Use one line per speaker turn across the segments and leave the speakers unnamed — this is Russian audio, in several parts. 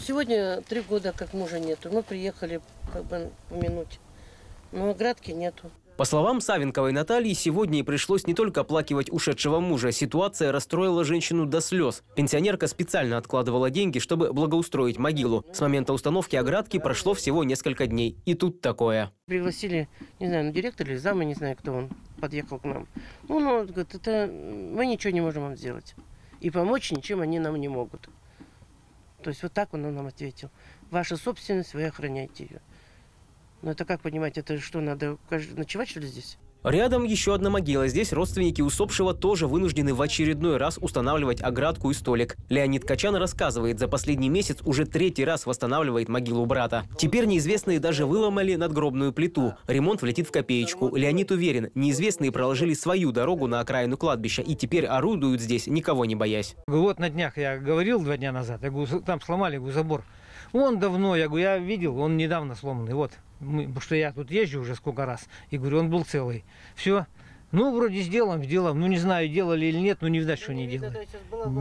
Сегодня три года как мужа нету. Мы приехали как бы помянуть. Но оградки нету.
По словам Савенковой Натальи, сегодня ей пришлось не только оплакивать ушедшего мужа. Ситуация расстроила женщину до слез. Пенсионерка специально откладывала деньги, чтобы благоустроить могилу. С момента установки оградки прошло всего несколько дней. И тут такое.
Пригласили, не знаю, ну, директор или зама, не знаю, кто он, подъехал к нам. Ну, он говорит, это мы ничего не можем вам сделать. И помочь ничем они нам не могут. То есть вот так он нам ответил. Ваша собственность, вы охраняйте ее. Ну это как понимать, это что, надо ночевать что ли здесь?
Рядом еще одна могила. Здесь родственники усопшего тоже вынуждены в очередной раз устанавливать оградку и столик. Леонид Качан рассказывает, за последний месяц уже третий раз восстанавливает могилу брата. Теперь неизвестные даже выломали надгробную плиту. Ремонт влетит в копеечку. Леонид уверен, неизвестные проложили свою дорогу на окраину кладбища и теперь орудуют здесь, никого не боясь.
Вот на днях я говорил два дня назад, я говорю, там сломали забор. Он давно, я говорю, я видел, он недавно сломанный, вот. Мы- потому что я тут езжу уже сколько раз, и говорю, он был целый. Все. Ну, вроде сделаем, сделаем. Ну, не знаю, делали или нет, но не видать, что не делали.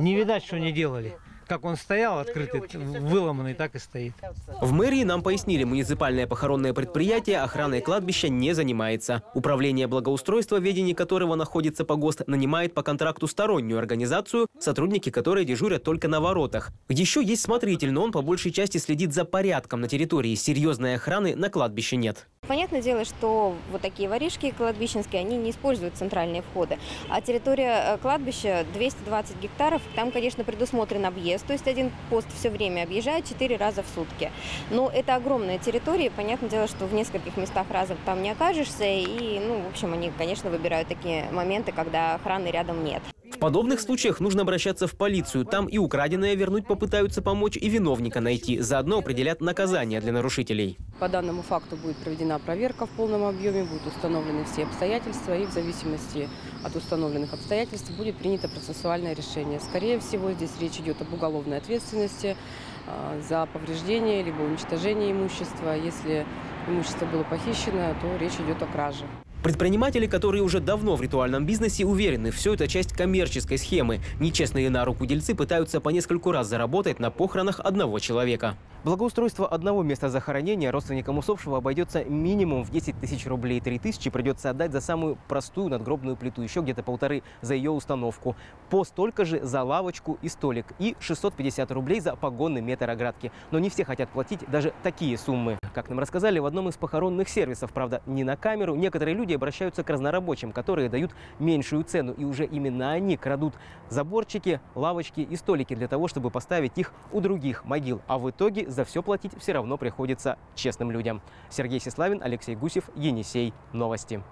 Не видать, что не делали. Как он стоял открытый, выломанный, так и стоит.
В мэрии нам пояснили, муниципальное похоронное предприятие охраной кладбища не занимается. Управление благоустройства, в ведении которого находится погост, нанимает по контракту стороннюю организацию, сотрудники которой дежурят только на воротах. Еще есть смотритель, но он по большей части следит за порядком на территории. Серьезной охраны на кладбище нет.
Понятное дело, что вот такие воришки кладбищенские, они не используют центральные входы. А территория э, кладбища 220 гектаров, там, конечно, предусмотрен объезд, то есть один пост все время объезжает 4 раза в сутки. Но это огромная территория, и понятное дело, что в нескольких местах разом там не окажешься, и, ну, в общем, они, конечно, выбирают такие моменты, когда охраны рядом нет.
Подобных случаях нужно обращаться в полицию. Там и украденное вернуть попытаются помочь, и виновника найти. Заодно определят наказание для нарушителей.
По данному факту будет проведена проверка в полном объеме, будут установлены все обстоятельства, и в зависимости от установленных обстоятельств будет принято процессуальное решение. Скорее всего, здесь речь идет об уголовной ответственности а, за повреждение либо уничтожение имущества. Если имущество было похищено, то речь идет о краже.
Предприниматели, которые уже давно в ритуальном бизнесе, уверены, все это часть коммерческой схемы. Нечестные на руку дельцы пытаются по нескольку раз заработать на похоронах одного человека. Благоустройство одного места захоронения родственникам усопшего обойдется минимум в 10 тысяч рублей. 3 тысячи придется отдать за самую простую надгробную плиту, еще где-то полторы за ее установку. По столько же за лавочку и столик. И 650 рублей за погонный метр оградки. Но не все хотят платить даже такие суммы. Как нам рассказали в одном из похоронных сервисов, правда, не на камеру, некоторые люди обращаются к разнорабочим, которые дают меньшую цену. И уже именно они крадут заборчики, лавочки и столики для того, чтобы поставить их у других могил. А в итоге за все платить все равно приходится честным людям. Сергей Сеславин, Алексей Гусев, Енисей. Новости.